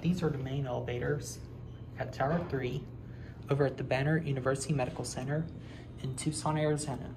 These are the main elevators at Tower 3 over at the Banner University Medical Center in Tucson, Arizona.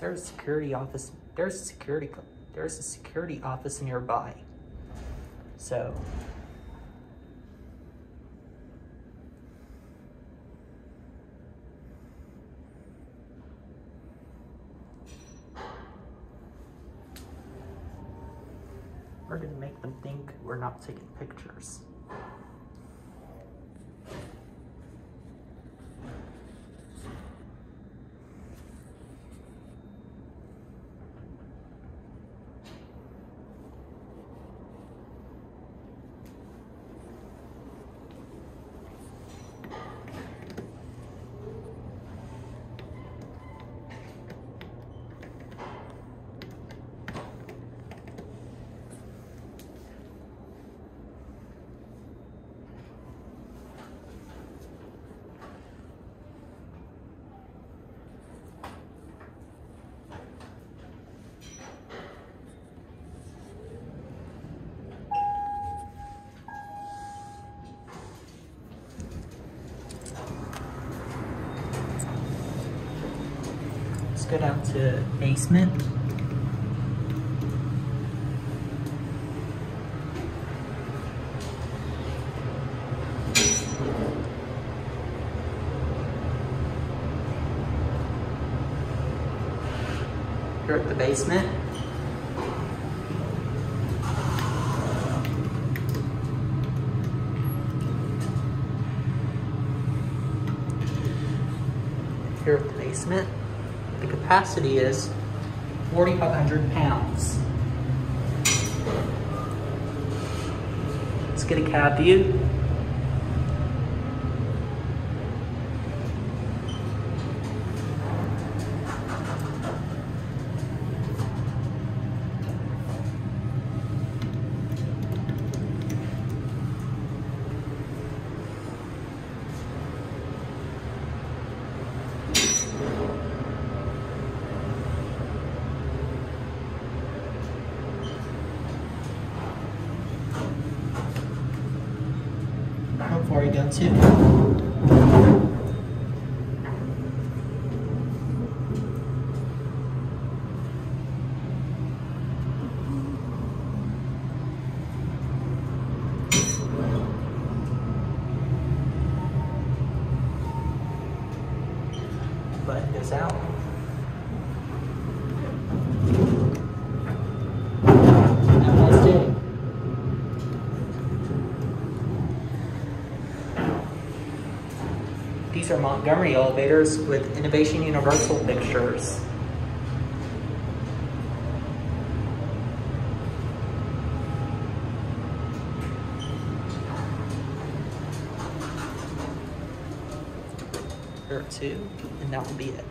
There's a security office. There's a security. There's a security office nearby. So. We're gonna make them think we're not taking pictures. Go down to basement. Here at the basement. Here at the basement. The capacity is 4,500 pounds. Let's get a cab view. Far you got to? Button goes out. These are Montgomery elevators with Innovation Universal fixtures. Two, and that will be it.